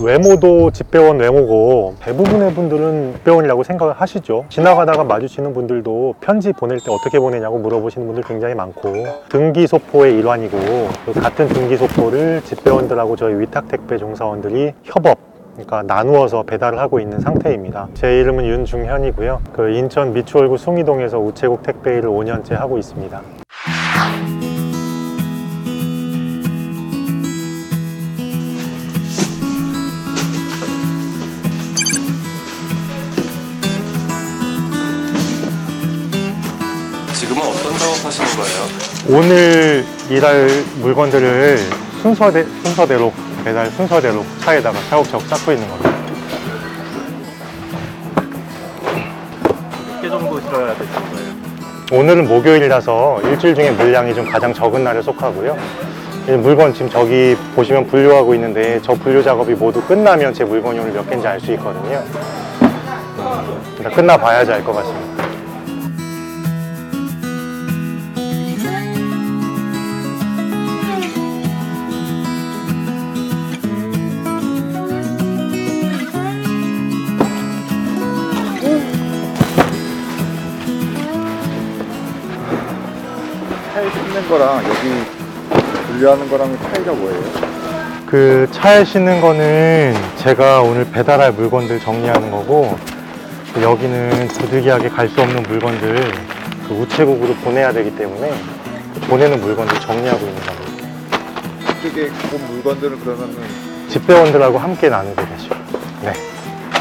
외모도 집배원 외모고 대부분의 분들은 집배원이라고 생각을 하시죠 지나가다가 마주치는 분들도 편지 보낼 때 어떻게 보내냐고 물어보시는 분들 굉장히 많고 등기소포의 일환이고 그 같은 등기소포를 집배원들하고 저희 위탁택배 종사원들이 협업 그러니까 나누어서 배달을 하고 있는 상태입니다. 제 이름은 윤중현이고요. 그 인천 미추홀구 숭이동에서 우체국 택배 일을 5년째 하고 있습니다. 하시는 거예요? 오늘 일할 물건들을 순서대, 순서대로 배달 순서대로 차에다가 차곡차곡 쌓고 있는 겁니다. 몇개 정도 실어야 되는 거예요? 오늘은 목요일이라서 일주일 중에 물량이 좀 가장 적은 날에 속하고요. 이 물건 지금 저기 보시면 분류하고 있는데 저 분류 작업이 모두 끝나면 제 물건이 오늘 몇 개인지 알 수 있거든요. 일단 끝나봐야지 알 것 같습니다. 거랑 여기 분류하는 거랑 차이가 뭐예요? 그 차에 싣는 거는 제가 오늘 배달할 물건들 정리하는 거고 그 여기는 부득이하게 갈 수 없는 물건들 그 우체국으로 보내야 되기 때문에 그 보내는 물건들 정리하고 있는 겁니다. 이쪽에 본 물건들은 그러면은 집배원들하고 함께 나누게 되죠. 네.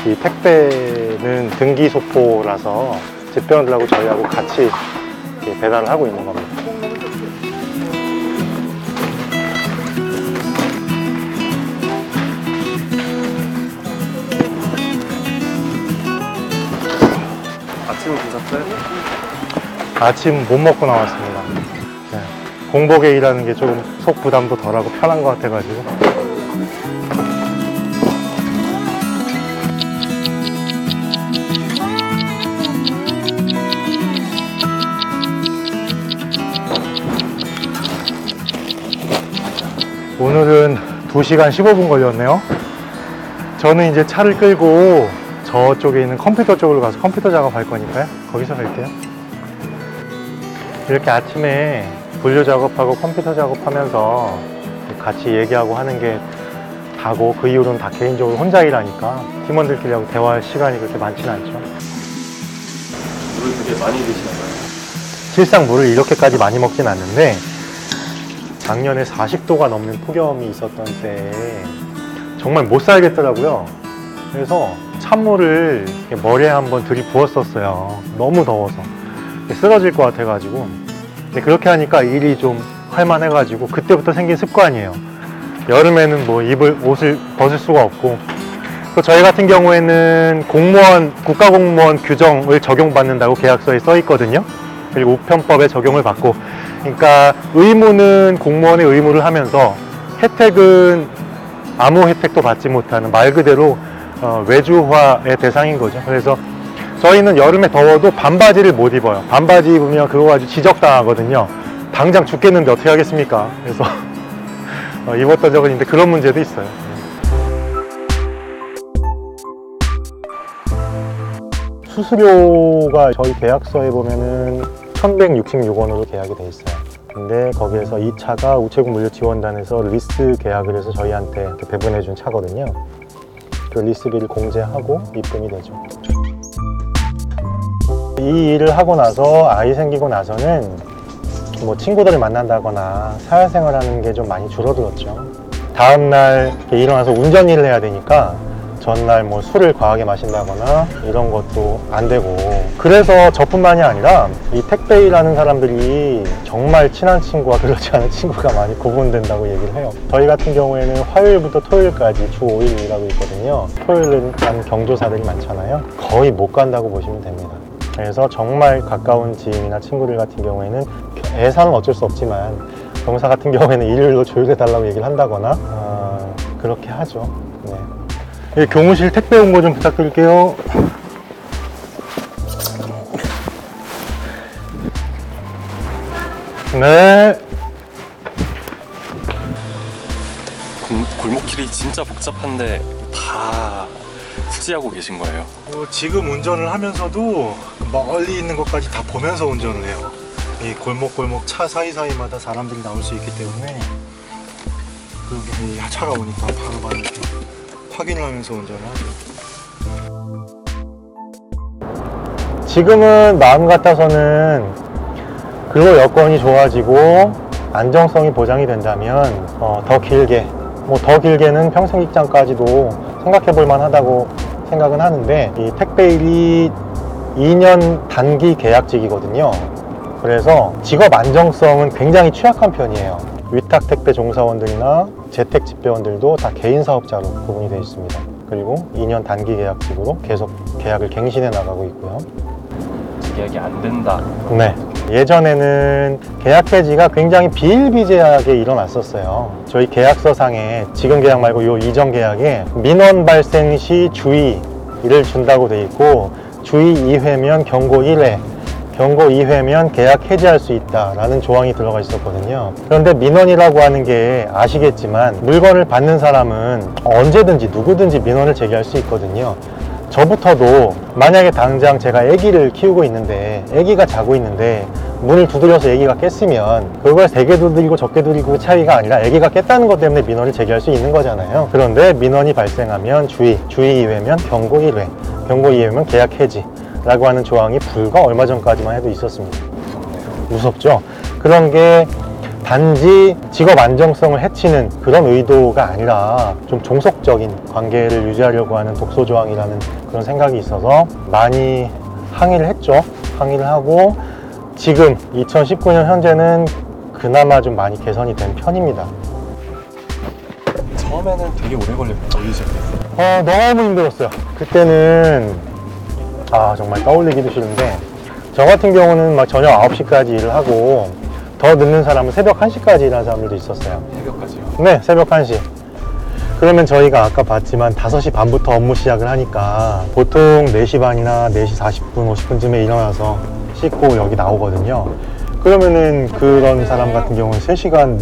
이 택배는 등기 소포라서 집배원들하고 저희하고 같이 이렇게 배달을 하고 있는 겁니다. 드셨어요? 아침 못 먹고 나왔습니다. 네. 공복에 일하는 게 조금 속 부담도 덜하고 편한 것 같아가지고. 오늘은 2시간 15분 걸렸네요. 저는 이제 차를 끌고 저쪽에 있는 컴퓨터 쪽으로 가서 컴퓨터 작업할 거니까요. 거기서 뵐게요. 이렇게 아침에 분류 작업하고 컴퓨터 작업하면서 같이 얘기하고 하는 게 다고 그 이후로는 다 개인적으로 혼자 일하니까 팀원들끼리 하고 대화할 시간이 그렇게 많지는 않죠. 물을 되게 많이 드시나 봐요. 실상 물을 이렇게까지 많이 먹진 않는데 작년에 40도가 넘는 폭염이 있었던 때에 정말 못 살겠더라고요. 그래서 찬물을 머리에 한번 들이부었었어요. 너무 더워서 쓰러질 것 같아가지고 근데 그렇게 하니까 일이 좀 할만해가지고 그때부터 생긴 습관이에요. 여름에는 뭐 입을 옷을 벗을 수가 없고 또 저희 같은 경우에는 공무원 국가공무원 규정을 적용받는다고 계약서에 써 있거든요. 그리고 우편법에 적용을 받고 그러니까 의무는 공무원의 의무를 하면서 혜택은 아무 혜택도 받지 못하는 말 그대로 어, 외주화의 대상인 거죠. 그래서 저희는 여름에 더워도 반바지를 못 입어요. 반바지 입으면 그거 가지고 지적당하거든요. 당장 죽겠는데 어떻게 하겠습니까? 그래서 어, 입었던 적은 있는데 그런 문제도 있어요. 수수료가 저희 계약서에 보면은 1166원으로 계약이 돼 있어요. 근데 거기에서 이 차가 우체국 물류 지원단에서 리스 계약을 해서 저희한테 배분해 준 차거든요. 그 리스비를 공제하고 입금이 되죠. 이 일을 하고 나서 아이 생기고 나서는 뭐 친구들을 만난다거나 사회생활 하는 게 좀 많이 줄어들었죠. 다음날 일어나서 운전 일을 해야 되니까 전날 뭐 술을 과하게 마신다거나 이런 것도 안 되고. 그래서 저뿐만이 아니라 이 택배 일하는 사람들이 정말 친한 친구와 그렇지 않은 친구가 많이 구분된다고 얘기를 해요. 저희 같은 경우에는 화요일부터 토요일까지 주 5일 일하고 있거든요. 토요일은 간 경조사들이 많잖아요. 거의 못 간다고 보시면 됩니다. 그래서 정말 가까운 지인이나 친구들 같은 경우에는 애사는 어쩔 수 없지만 병사 같은 경우에는 일요일로 조율해 달라고 얘기를 한다거나 아, 그렇게 하죠. 네. 예, 교무실 택배 온 거 좀 부탁드릴게요. 네. 골- 골목 길 길이 진짜 복잡한데 다 숙지하고 계신 거예요. 뭐 지금 운전을 하면서도 멀리 있는 것까지 다 보면서 운전을 해요. 이 골목골목 차 사이사이마다 사람들이 나올 수 있기 때문에 그게 이 차가 오니까 바로바로 이렇게 확인을 하면서 운전을 하죠. 지금은 마음 같아서는 근로 여건이 좋아지고 안정성이 보장이 된다면 어, 더 길게 뭐 더 길게는 평생 직장까지도 생각해 볼 만하다고 생각은 하는데 이 택배일이 2년 단기 계약직이거든요. 그래서 직업 안정성은 굉장히 취약한 편이에요. 위탁 택배 종사원들이나 재택 집배원들도 다 개인 사업자로 구분이 되어 있습니다. 그리고 2년 단기 계약직으로 계속 계약을 갱신해 나가고 있고요. 계약이 안 된다. 네. 예전에는 계약 해지가 굉장히 비일비재하게 일어났었어요. 저희 계약서상에 지금 계약 말고 요 이전 계약에 민원 발생 시 주의를 준다고 돼 있고 주의 2회면 경고 1회, 경고 2회면 계약 해지할 수 있다라는 조항이 들어가 있었거든요. 그런데 민원이라고 하는 게 아시겠지만 물건을 받는 사람은 언제든지 누구든지 민원을 제기할 수 있거든요. 저부터도 만약에 당장 제가 아기를 키우고 있는데 아기가 자고 있는데 문을 두드려서 아기가 깼으면 그걸 세게 두드리고 적게 두드리고 차이가 아니라 아기가 깼다는 것 때문에 민원을 제기할 수 있는 거잖아요 그런데 민원이 발생하면 주의, 주의 2회면 경고 1회 경고 2회면 계약 해지 라고 하는 조항이 불과 얼마 전까지만 해도 있었습니다 무섭죠 그런 게 단지 직업 안정성을 해치는 그런 의도가 아니라 좀 종속적인 관계를 유지하려고 하는 독소 조항이라는 그런 생각이 있어서 많이 항의를 했죠. 항의를 하고 지금 2019년 현재는 그나마 좀 많이 개선이 된 편입니다. 처음에는 되게 오래 걸렸어요. 어, 너무 힘들었어요. 그때는 아 정말 떠올리기도 싫은데 저 같은 경우는 막 저녁 9시까지 일을 하고 더 늦는 사람은 새벽 1시까지 일하는 사람들도 있었어요. 새벽까지요. 네, 새벽 1시. 그러면 저희가 아까 봤지만 5시 반부터 업무 시작을 하니까 보통 4시 반이나 4시 40분, 50분쯤에 일어나서 씻고 여기 나오거든요. 그러면은 그런 사람 같은 경우는 3시간,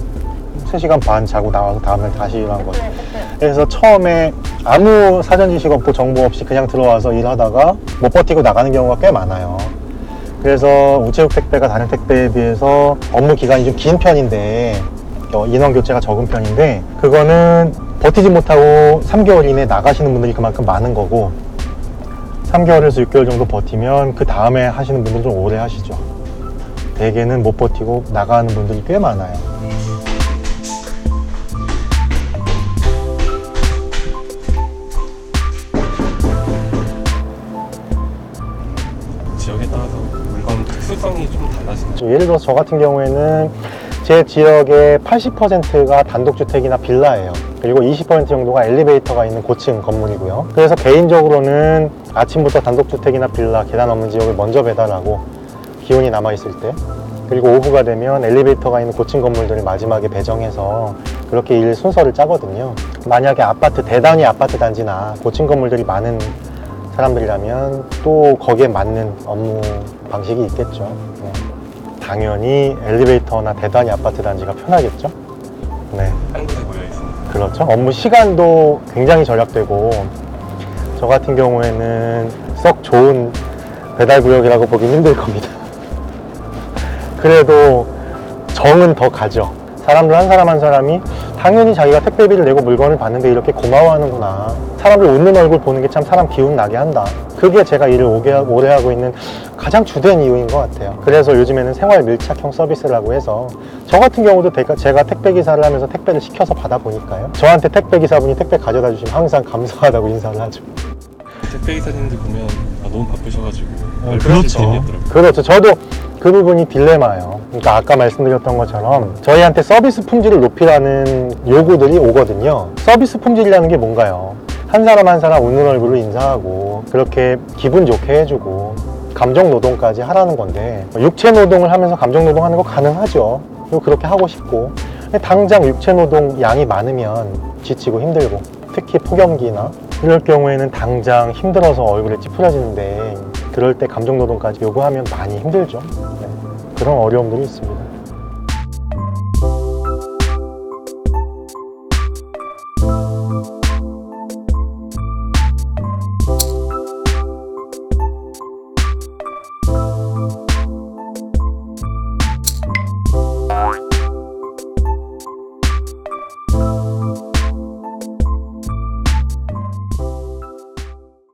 3시간 반 자고 나와서 다음날 다시 일한 거죠. 그래서 처음에 아무 사전 지식 없고 정보 없이 그냥 들어와서 일하다가 못 버티고 나가는 경우가 꽤 많아요. 그래서 우체국 택배가 다른 택배에 비해서 업무 기간이 좀 긴 편인데 어, 인원 교체가 적은 편인데 그거는 버티지 못하고 3개월 이내에 나가시는 분들이 그만큼 많은 거고 3개월에서 6개월 정도 버티면 그 다음에 하시는 분들은 좀 오래 하시죠. 대개는 못 버티고 나가는 분들이 꽤 많아요. 특수성이 좀 달라지죠. 좀 예를 들어서 저 같은 경우에는 제 지역의 80%가 단독주택이나 빌라예요. 그리고 20% 정도가 엘리베이터가 있는 고층 건물이고요. 그래서 개인적으로는 아침부터 단독주택이나 빌라, 계단 없는 지역을 먼저 배달하고 기온이 남아있을 때 그리고 오후가 되면 엘리베이터가 있는 고층 건물들을 마지막에 배정해서 그렇게 일 순서를 짜거든요. 만약에 아파트, 대단위 아파트 단지나 고층 건물들이 많은 사람들이라면 또 거기에 맞는 업무 방식이 있겠죠. 네. 당연히 엘리베이터나 대단위 아파트 단지가 편하겠죠. 네. 그렇죠. 업무 시간도 굉장히 절약되고 저 같은 경우에는 썩 좋은 배달 구역이라고 보기 힘들 겁니다. 그래도 정은 더 가죠. 사람들 한 사람 한 사람이 당연히 자기가 택배비를 내고 물건을 받는데 이렇게 고마워하는구나. 사람들 웃는 얼굴 보는 게 참 사람 기운 나게 한다. 그게 제가 일을 오게 하- 오래 하고 있는 가장 주된 이유인 것 같아요. 그래서 요즘에는 생활 밀착형 서비스라고 해서 저 같은 경우도 제가, 제가 택배 기사를 하면서 택배를 시켜서 받아 보니까요. 저한테 택배 기사분이 택배 가져다 주시면 항상 감사하다고 인사를 하죠. 택배 기사님들 보면 아, 너무 바쁘셔가지고 수 있겠더라고요. 그렇죠. 저도 그 부분이 딜레마예요. 그러니까 아까 말씀드렸던 것처럼 저희한테 서비스 품질을 높이라는 요구들이 오거든요. 서비스 품질이라는 게 뭔가요? 한 사람 한 사람 웃는 얼굴로 인사하고 그렇게 기분 좋게 해주고 감정 노동까지 하라는 건데 육체 노동을 하면서 감정 노동하는 거 가능하죠. 그리고 그렇게 하고 싶고 당장 육체 노동 양이 많으면 지치고 힘들고 특히 폭염기나 이럴 경우에는 당장 힘들어서 얼굴에 찌푸려지는데 그럴 때 감정 노동까지 요구하면 많이 힘들죠. 네. 그런 어려움들이 있습니다.